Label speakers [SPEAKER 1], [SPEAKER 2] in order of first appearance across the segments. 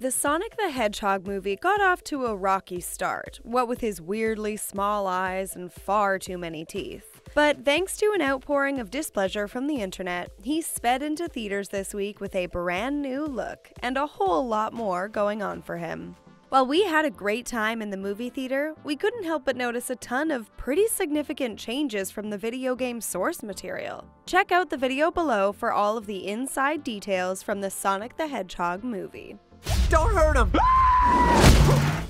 [SPEAKER 1] The Sonic the Hedgehog movie got off to a rocky start, what with his weirdly small eyes and far too many teeth. But thanks to an outpouring of displeasure from the internet, he sped into theaters this week with a brand new look and a whole lot more going on for him. While we had a great time in the movie theater, we couldn't help but notice a ton of pretty significant changes from the video game source material. Check out the video below for all of the inside details from the Sonic the Hedgehog movie.
[SPEAKER 2] Don't hurt him!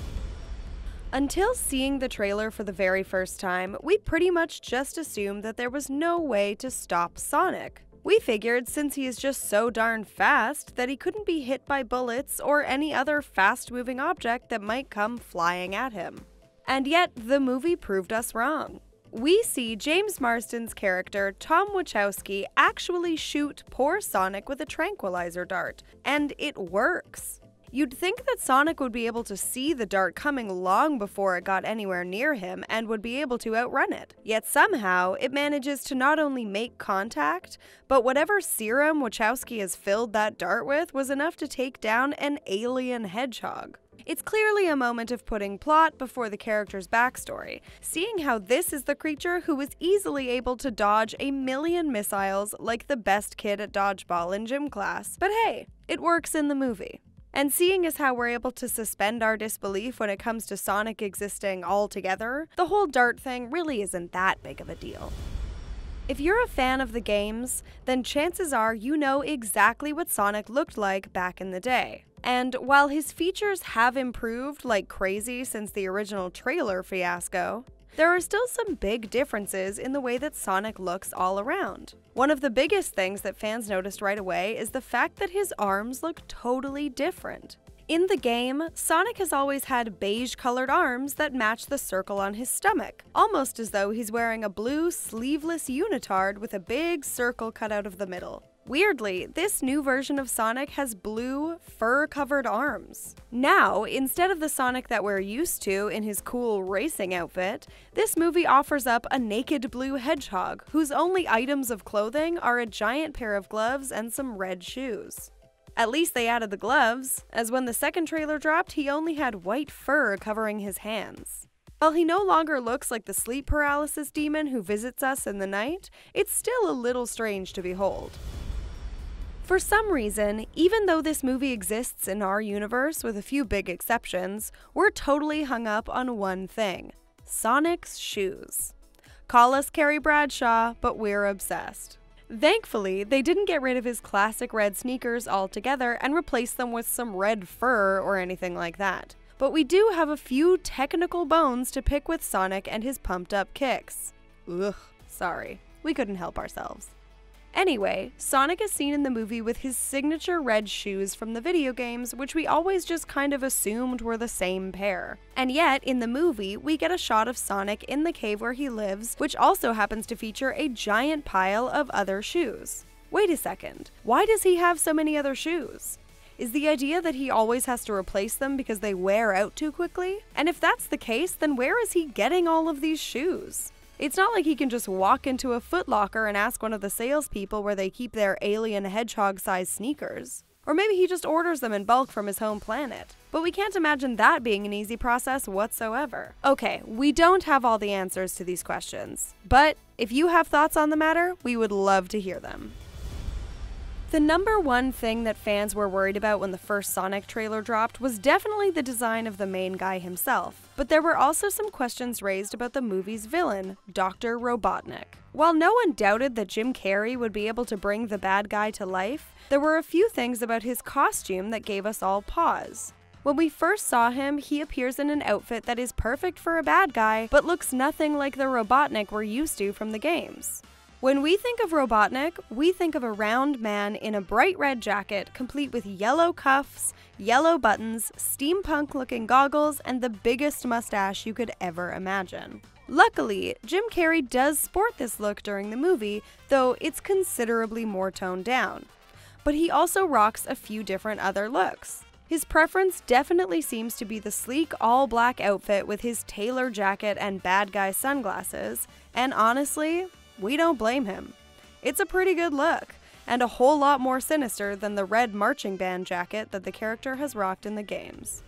[SPEAKER 1] Until seeing the trailer for the very first time, we pretty much just assumed that there was no way to stop Sonic. We figured since he is just so darn fast that he couldn't be hit by bullets or any other fast moving object that might come flying at him. And yet, the movie proved us wrong. We see James Marsden's character, Tom Wachowski, actually shoot poor Sonic with a tranquilizer dart, and it works. You'd think that Sonic would be able to see the dart coming long before it got anywhere near him and would be able to outrun it. Yet somehow, it manages to not only make contact, but whatever serum Wachowski has filled that dart with was enough to take down an alien hedgehog. It's clearly a moment of putting plot before the character's backstory, seeing how this is the creature who was easily able to dodge a million missiles like the best kid at dodgeball in gym class. But hey, it works in the movie. And seeing as how we're able to suspend our disbelief when it comes to Sonic existing altogether, the whole dart thing really isn't that big of a deal. If you're a fan of the games, then chances are you know exactly what Sonic looked like back in the day. And while his features have improved like crazy since the original trailer fiasco, there are still some big differences in the way that Sonic looks all around. One of the biggest things that fans noticed right away is the fact that his arms look totally different. In the game, Sonic has always had beige colored arms that match the circle on his stomach, almost as though he's wearing a blue sleeveless unitard with a big circle cut out of the middle. Weirdly, this new version of Sonic has blue, fur covered arms. Now, instead of the Sonic that we're used to in his cool racing outfit, this movie offers up a naked blue hedgehog whose only items of clothing are a giant pair of gloves and some red shoes. At least they added the gloves, as when the second trailer dropped, he only had white fur covering his hands. While he no longer looks like the sleep paralysis demon who visits us in the night, it's still a little strange to behold. For some reason, even though this movie exists in our universe with a few big exceptions, we're totally hung up on one thing Sonic's shoes. Call us Carrie Bradshaw, but we're obsessed. Thankfully, they didn't get rid of his classic red sneakers altogether and replace them with some red fur or anything like that. But we do have a few technical bones to pick with Sonic and his pumped up kicks. Ugh, sorry, we couldn't help ourselves. Anyway, Sonic is seen in the movie with his signature red shoes from the video games, which we always just kind of assumed were the same pair. And yet, in the movie, we get a shot of Sonic in the cave where he lives, which also happens to feature a giant pile of other shoes. Wait a second, why does he have so many other shoes? Is the idea that he always has to replace them because they wear out too quickly? And if that's the case, then where is he getting all of these shoes? It's not like he can just walk into a Footlocker and ask one of the salespeople where they keep their alien hedgehog sized sneakers. Or maybe he just orders them in bulk from his home planet. But we can't imagine that being an easy process whatsoever. Okay, we don't have all the answers to these questions. But if you have thoughts on the matter, we would love to hear them. The number one thing that fans were worried about when the first Sonic trailer dropped was definitely the design of the main guy himself, but there were also some questions raised about the movie's villain, Dr. Robotnik. While no one doubted that Jim Carrey would be able to bring the bad guy to life, there were a few things about his costume that gave us all pause. When we first saw him, he appears in an outfit that is perfect for a bad guy, but looks nothing like the Robotnik we're used to from the games. When we think of Robotnik, we think of a round man in a bright red jacket, complete with yellow cuffs, yellow buttons, steampunk looking goggles, and the biggest mustache you could ever imagine. Luckily, Jim Carrey does sport this look during the movie, though it's considerably more toned down. But he also rocks a few different other looks. His preference definitely seems to be the sleek all black outfit with his tailor jacket and bad guy sunglasses, and honestly, we don't blame him. It's a pretty good look. and a whole lot more sinister than the red marching band jacket that the character has rocked in the games.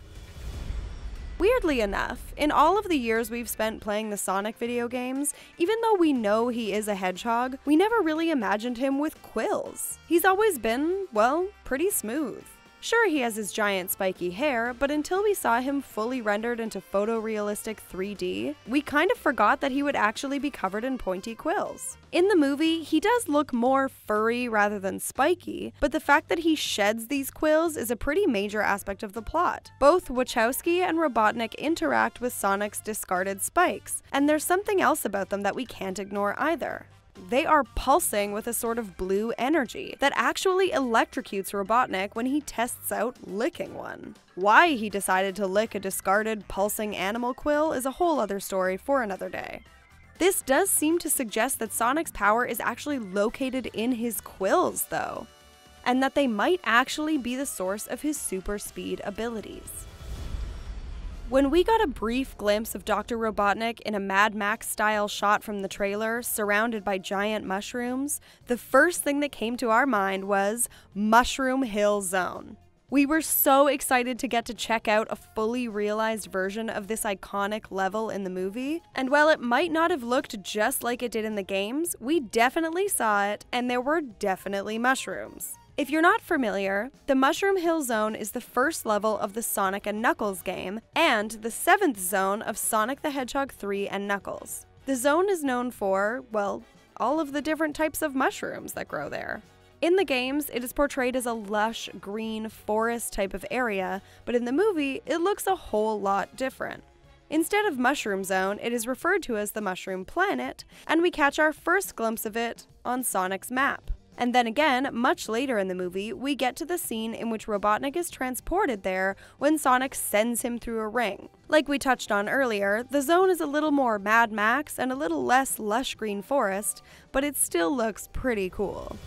[SPEAKER 1] Weirdly enough, in all of the years we've spent playing the Sonic video games, even though we know he is a hedgehog, we never really imagined him with quills. He's always been, well, pretty smooth. Sure, he has his giant spiky hair, but until we saw him fully rendered into photorealistic 3D, we kind of forgot that he would actually be covered in pointy quills. In the movie, he does look more furry rather than spiky, but the fact that he sheds these quills is a pretty major aspect of the plot. Both Wachowski and Robotnik interact with Sonic's discarded spikes, and there's something else about them that we can't ignore either they are pulsing with a sort of blue energy that actually electrocutes Robotnik when he tests out licking one. Why he decided to lick a discarded pulsing animal quill is a whole other story for another day. This does seem to suggest that Sonic's power is actually located in his quills, though, and that they might actually be the source of his super speed abilities. When we got a brief glimpse of Dr. Robotnik in a Mad Max style shot from the trailer, surrounded by giant mushrooms, the first thing that came to our mind was Mushroom Hill Zone. We were so excited to get to check out a fully realized version of this iconic level in the movie, and while it might not have looked just like it did in the games, we definitely saw it, and there were definitely mushrooms. If you're not familiar, the Mushroom Hill Zone is the first level of the Sonic and Knuckles game, and the seventh zone of Sonic the Hedgehog 3 and Knuckles. The zone is known for, well, all of the different types of mushrooms that grow there. In the games, it is portrayed as a lush, green, forest type of area, but in the movie, it looks a whole lot different. Instead of Mushroom Zone, it is referred to as the Mushroom Planet, and we catch our first glimpse of it on Sonic's map. And then again, much later in the movie, we get to the scene in which Robotnik is transported there when Sonic sends him through a ring. Like we touched on earlier, the zone is a little more Mad Max and a little less lush green forest, but it still looks pretty cool.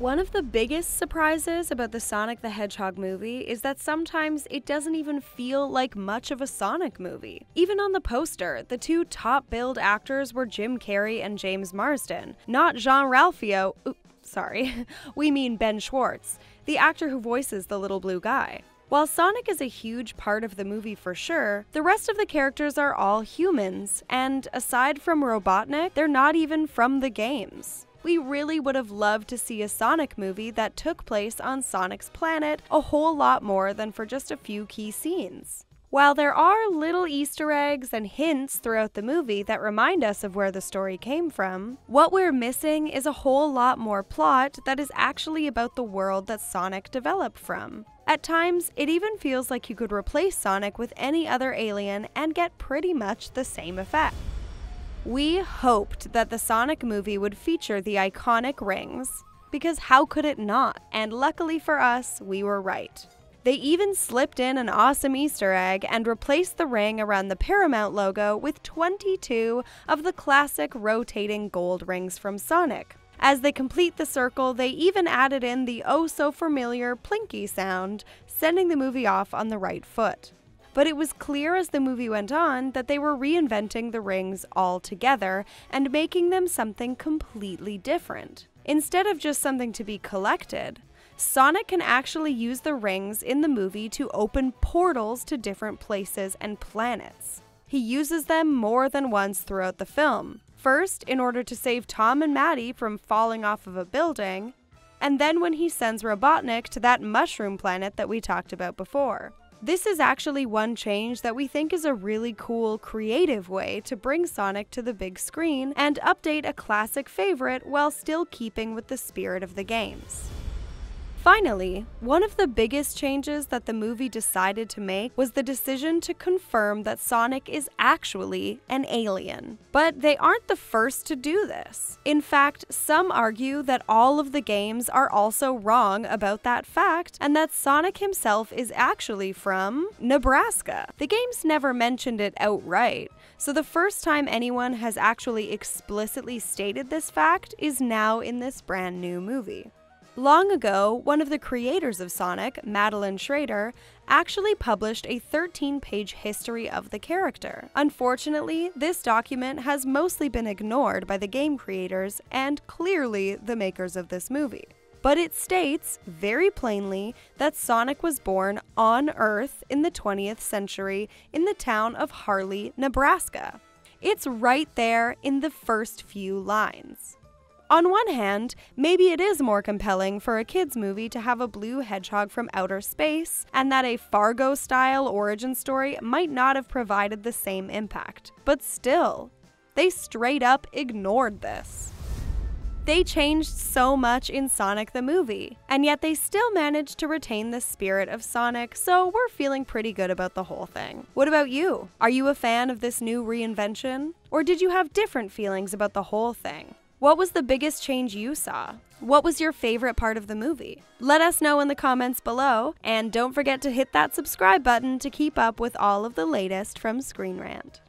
[SPEAKER 1] One of the biggest surprises about the Sonic the Hedgehog movie is that sometimes it doesn't even feel like much of a Sonic movie. Even on the poster, the two top billed actors were Jim Carrey and James Marsden, not Jean-Ralphio. sorry, we mean Ben Schwartz, the actor who voices the little blue guy. While Sonic is a huge part of the movie for sure, the rest of the characters are all humans, and aside from Robotnik, they're not even from the games we really would have loved to see a Sonic movie that took place on Sonic's planet a whole lot more than for just a few key scenes. While there are little Easter eggs and hints throughout the movie that remind us of where the story came from, what we're missing is a whole lot more plot that is actually about the world that Sonic developed from. At times, it even feels like you could replace Sonic with any other alien and get pretty much the same effect. We hoped that the Sonic movie would feature the iconic rings, because how could it not? And luckily for us, we were right. They even slipped in an awesome Easter egg and replaced the ring around the Paramount logo with 22 of the classic rotating gold rings from Sonic. As they complete the circle, they even added in the oh so familiar plinky sound, sending the movie off on the right foot but it was clear as the movie went on that they were reinventing the rings altogether and making them something completely different. Instead of just something to be collected, Sonic can actually use the rings in the movie to open portals to different places and planets. He uses them more than once throughout the film. First, in order to save Tom and Maddie from falling off of a building, and then when he sends Robotnik to that mushroom planet that we talked about before. This is actually one change that we think is a really cool, creative way to bring Sonic to the big screen and update a classic favorite while still keeping with the spirit of the games. Finally, one of the biggest changes that the movie decided to make was the decision to confirm that Sonic is actually an alien. But they aren't the first to do this. In fact, some argue that all of the games are also wrong about that fact and that Sonic himself is actually from Nebraska. The games never mentioned it outright, so the first time anyone has actually explicitly stated this fact is now in this brand new movie. Long ago, one of the creators of Sonic, Madeline Schroeder, actually published a 13 page history of the character. Unfortunately, this document has mostly been ignored by the game creators and clearly the makers of this movie. But it states very plainly that Sonic was born on Earth in the 20th century in the town of Harley, Nebraska. It's right there in the first few lines. On one hand, maybe it is more compelling for a kids' movie to have a blue hedgehog from outer space, and that a Fargo style origin story might not have provided the same impact. But still, they straight up ignored this. They changed so much in Sonic the movie, and yet they still managed to retain the spirit of Sonic, so we're feeling pretty good about the whole thing. What about you? Are you a fan of this new reinvention? Or did you have different feelings about the whole thing? What was the biggest change you saw? What was your favorite part of the movie? Let us know in the comments below, and don't forget to hit that subscribe button to keep up with all of the latest from Screen Rant.